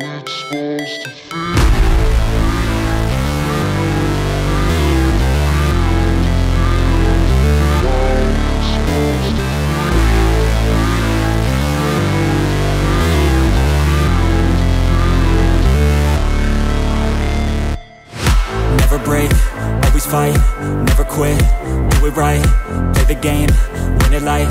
it's supposed to feel. Always fight, never quit, do it right, play the game, win it life,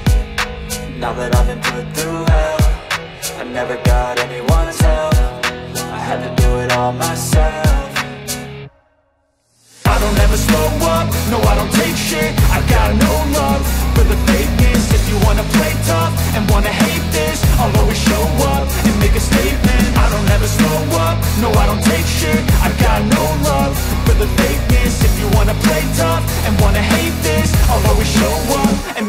now that I've been put through hell I never got anyone's help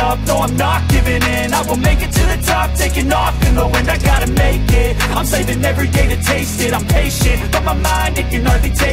up, no, I'm not giving in. I will make it to the top, taking off in the wind. I gotta make it, I'm saving every day to taste it. I'm patient, but my mind, it can hardly take